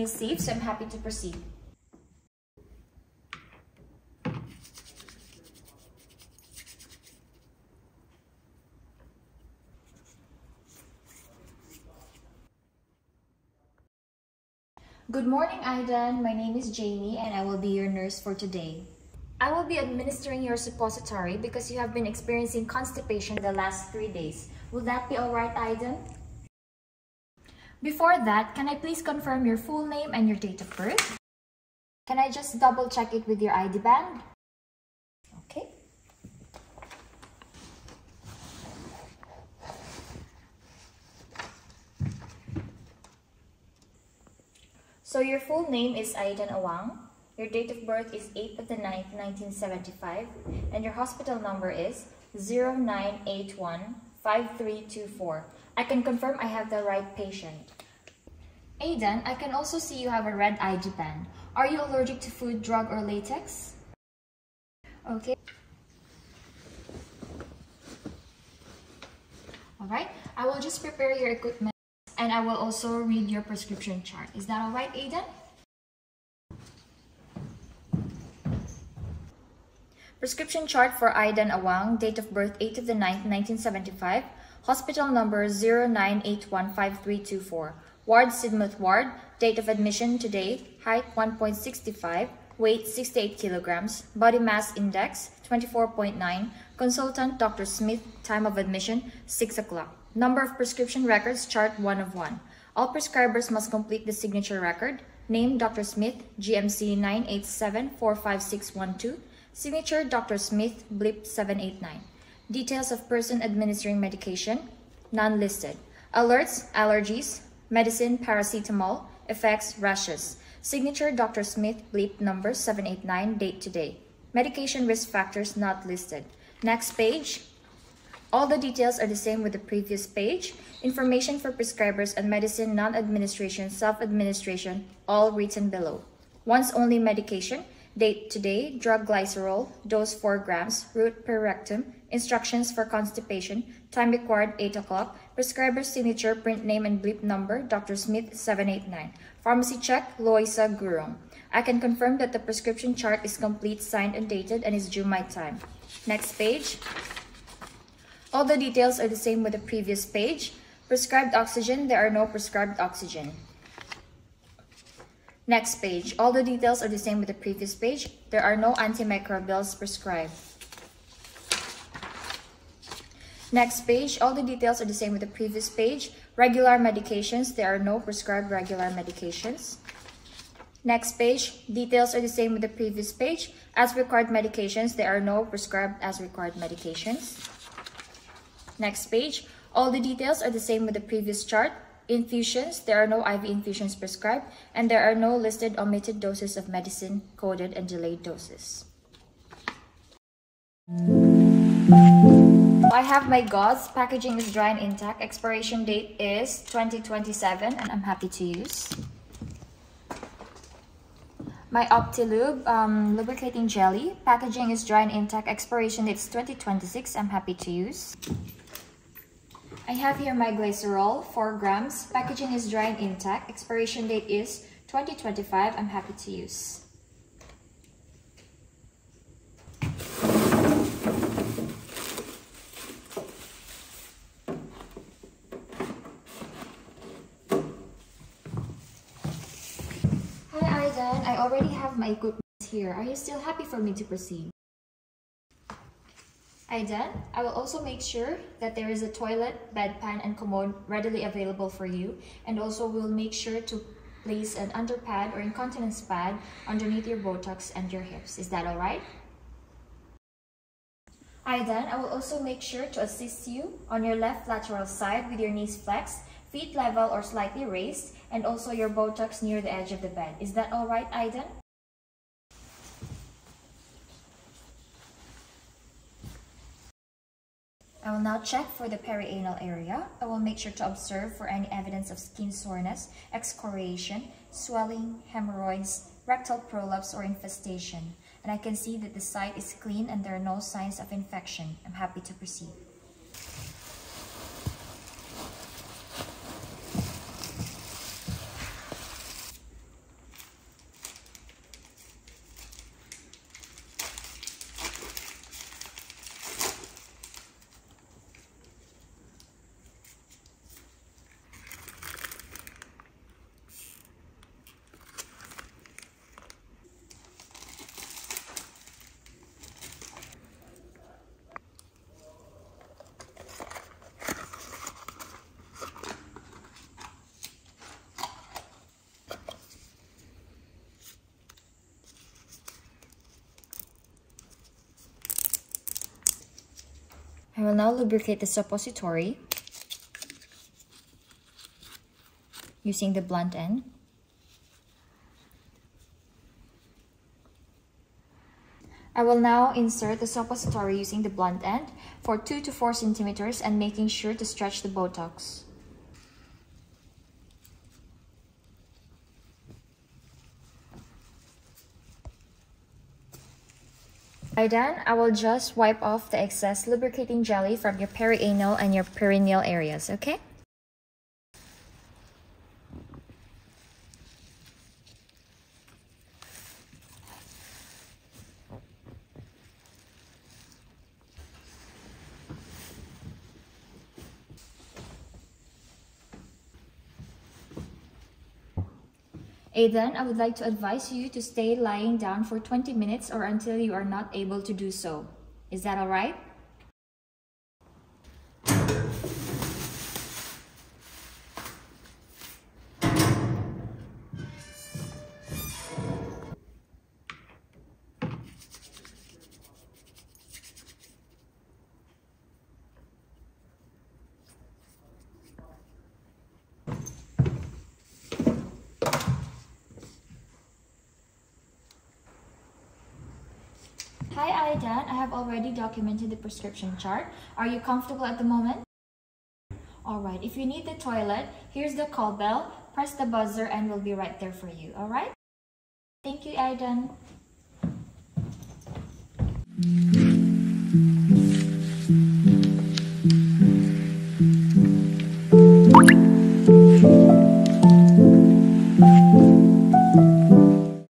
is safe, so I'm happy to proceed. Good morning, Aidan. My name is Jamie and I will be your nurse for today. I will be administering your suppository because you have been experiencing constipation the last three days. Will that be alright, Aidan? Before that, can I please confirm your full name and your date of birth? Can I just double check it with your ID band? Okay. So your full name is Aidan Awang. Your date of birth is 8th of the 9th, 1975. And your hospital number is 0981 5324. I can confirm I have the right patient. Aidan, I can also see you have a red ID band. Are you allergic to food, drug, or latex? Okay. Alright, I will just prepare your equipment and I will also read your prescription chart. Is that alright, Aidan? Prescription chart for Aidan Awang, date of birth 8th of the 9th, 1975, hospital number 09815324, ward Sidmouth Ward, date of admission today, height 1.65, weight 68 kilograms, body mass index 24.9, consultant Dr. Smith, time of admission 6 o'clock. Number of prescription records chart 1 of 1. All prescribers must complete the signature record. Name Dr. Smith, GMC 987-45612. Signature Dr. Smith, bleep 789. Details of person administering medication, none listed. Alerts, allergies, medicine, paracetamol, effects, rashes. Signature Dr. Smith, bleep number 789, date today. Medication risk factors not listed. Next page. All the details are the same with the previous page. Information for prescribers and medicine non-administration, self-administration, all written below. Once only medication, Date today, drug glycerol, dose 4 grams, route per rectum, instructions for constipation, time required 8 o'clock, prescriber's signature, print name and bleep number, Dr. Smith 789. Pharmacy check, Loisa Gurung. I can confirm that the prescription chart is complete, signed and dated and is due my time. Next page. All the details are the same with the previous page. Prescribed oxygen, there are no prescribed oxygen. Next page. All the details are the same with the previous page. There are no antimicrobials prescribed. Next page. All the details are the same with the previous page. Regular medications. There are no prescribed regular medications. Next page. Details are the same with the previous page. As required medications, there are no prescribed as required medications. Next page. All the details are the same with the previous chart. Infusions, there are no IV infusions prescribed, and there are no listed omitted doses of medicine, coded and delayed doses. I have my gauze. Packaging is dry and intact. Expiration date is 2027, and I'm happy to use. My Optilube um, lubricating jelly. Packaging is dry and intact. Expiration date is 2026. I'm happy to use. I have here my glycerol, 4 grams. Packaging is dry and intact. Expiration date is 2025. I'm happy to use. Hi Aidan, I already have my equipment here. Are you still happy for me to proceed? Aidan, I will also make sure that there is a toilet, bedpan, and commode readily available for you. And also we'll make sure to place an underpad or incontinence pad underneath your buttocks and your hips. Is that alright? Aidan, I will also make sure to assist you on your left lateral side with your knees flexed, feet level or slightly raised, and also your buttocks near the edge of the bed. Is that alright, Aidan? I will now check for the perianal area. I will make sure to observe for any evidence of skin soreness, excoriation, swelling, hemorrhoids, rectal prolapse, or infestation. And I can see that the site is clean and there are no signs of infection. I'm happy to proceed. I will now lubricate the suppository using the blunt end. I will now insert the suppository using the blunt end for 2 to 4 centimeters and making sure to stretch the buttocks. By then, I will just wipe off the excess lubricating jelly from your perianal and your perineal areas, okay? Aidan, I would like to advise you to stay lying down for 20 minutes or until you are not able to do so. Is that alright? Hi Aidan, I have already documented the prescription chart. Are you comfortable at the moment? Alright, if you need the toilet, here's the call bell. Press the buzzer and we'll be right there for you, alright? Thank you Aidan.